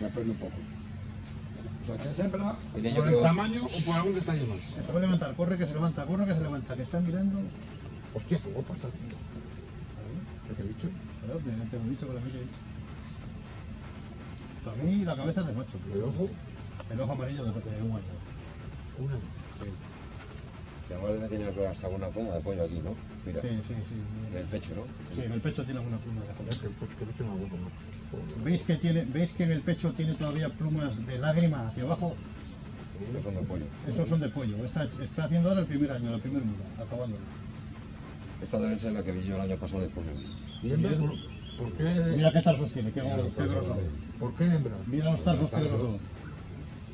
Depende un poco. Hembra por el creo- tamaño o por algún detalle más. Se va a levantar, corre que se levanta, corre que se levanta, que está mirando. Hostia, qué guapa está, tío. ¿Qué te he dicho? Claro, te, he dicho que la mire. Para mí la cabeza es de macho. El ojo, El ojo amarillo de, de un año. una. Si además de tener que hasta una pluma de pollo aquí, ¿no? Mira, Sí, sí, sí. en el pecho, ¿no? Sí, en el pecho tiene alguna pluma de. Joder. ¿Veis que, tiene, ¿Veis que en el pecho tiene todavía plumas de lágrima hacia abajo? Estos son de pollo. Esos son de pollo. Está, está haciendo ahora el primer año, la primera muda, acabando. Esta debe ser la que vi yo el año pasado de pollo. ¿Y hembra? ¿Por, qué? Mira qué tarsos tiene, qué, qué grosor. ¿Por qué hembra? Mira los tarsos, qué grosor.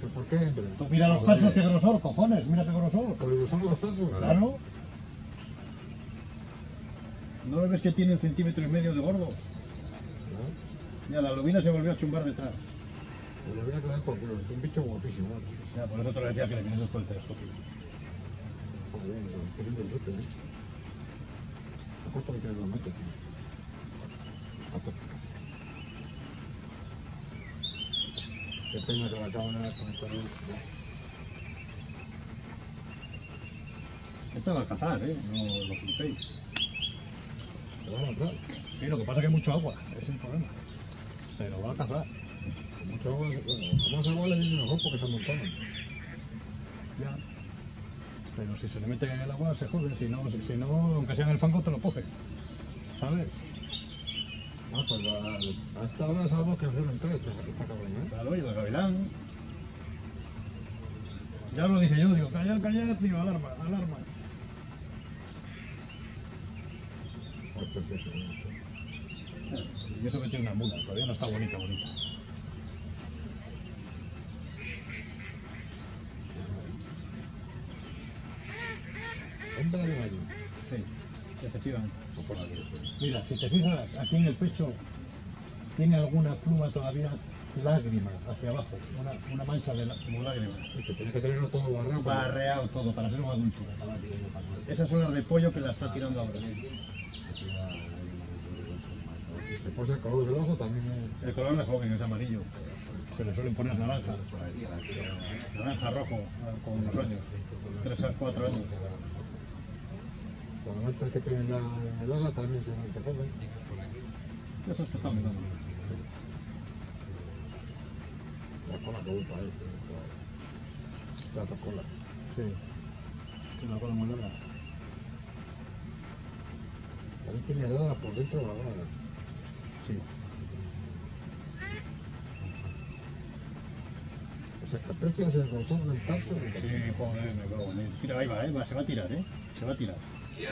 ¿Pero ¿Por qué? Tú mira los tarsos, qué grosor, cojones, mira qué grosor. ¿Por el gusano los tarsos? Claro. ¿No lo ves que tiene un centímetro y medio de gordo? Ya, la lubina se volvió a chumbar detrás. Pues le voy a quedar por culo. Es un bicho guapísimo. Ya, por eso te lo decía que le vinieses por el telescopio. Joder, qué lindo el ¿eh? ¿A cuánto le quedan los metes? A La cámara con esta va a cazar, ¿eh? No lo flipéis. ¿Te va a? Sí, lo que pasa es que hay mucho agua, es el problema. Pero va a cazar. Con mucho agua, bueno, como más agua le viene mejor porque se amontonan. Ya. Pero si se le mete en el agua se jode, si no, si, si no aunque sea en el fango te lo coge. ¿Sabes? Ah, pues a, a esta hora sabemos que no suele entrar esta, esta cabrón, ¿eh? Claro, y el gavilán. Ya lo dije yo, digo, callad, callad, tío, alarma, alarma. Pues precioso, ¿eh? Y eso que tiene una mula, todavía no está bonita, bonita. Hembra de mayo. Sí, efectivamente. Mira, si te fijas, aquí en el pecho tiene alguna pluma todavía lágrimas hacia abajo, una, una mancha de la- como lágrimas. es que tienes que tenerlo todo barrado. Barreado todo para ser un adulto. Esas son las de pollo que la está tirando ahora. Después el color del ojo también es... El color de joven es amarillo. Se le suelen poner naranja. Naranja rojo con los años. Tres a cuatro años. Las manchas que tienen la helada también se ven que joven. Esos que están mirando. La cola que vuelta este. La cola. Sí. Tiene una cola muy larga. También tiene helada por dentro de la grada. Sí. O sea, que aprecias el grosor del tarso. Sí, joder, me cago en él. Mira, ahí va, ¿eh? Va, se va a tirar, ¿eh? Se va a tirar. Yeah.